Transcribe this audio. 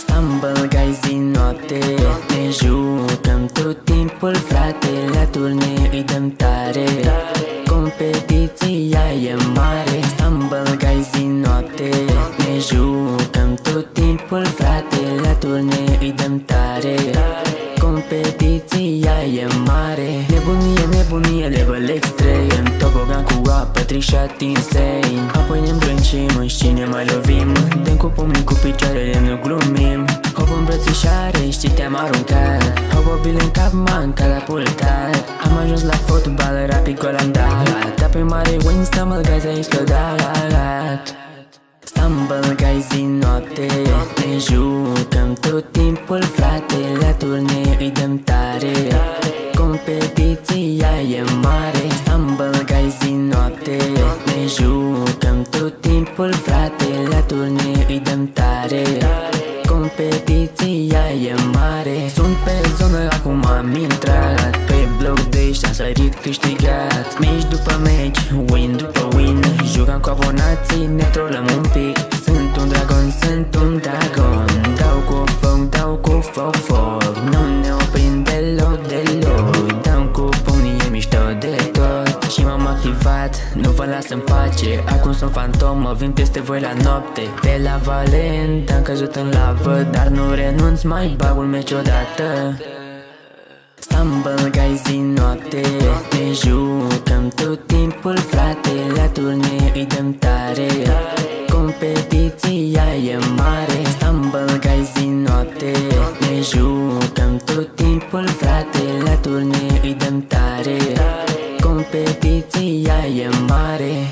Stumble guys din noapte Ne jucăm tot timpul frate La turne îi dăm tare. Competiția e mare Stumble guys din noapte Ne jucăm tot timpul frate La turne îi dăm tare. Competiția e mare Nebunie, nebunie, level extrem Tobogan cu apă, trișat insane. Apoi ne îmbrâncim și ne mai lovim. Dăm cu pumnii cu picioarele, nu glumim. Hop îmbrățișare, știi te-am aruncat. Hop o bile în cap, man, catapultat Am ajuns la fotbal, rapid gol am dat. Dar pe mare win, stumble, guys, a explodat. Stumble, guys, din noapte Ne jucăm tot timpul, frate La turne îi dăm tare Competiția e mare Stumble, guys, din noapte. Ne jucăm tot timpul, frate La turne îi dăm tare. Competiția e mare. Sunt pe zonă, acum am intrat. Pe bloc de și am sărit câștigat. Meci după meci, win după win. Jucam cu abonații, ne trolăm un pic. Sunt un dragon, sunt un dragon Dau plecat Nu vă las în pace. Acum sunt fantomă, vin peste voi la noapte. Pe la Valent am căzut în lavă Dar nu renunț, mai bag un meci odată. Stumble guys din noapte Ne jucăm tot timpul frate La turne îi dăm tare. Competiția e mare Stumble guys din noapte Ne jucăm tot timpul frate La turne îi dăm tare. Competiția e mare.